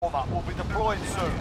Warm-up will be deployed soon.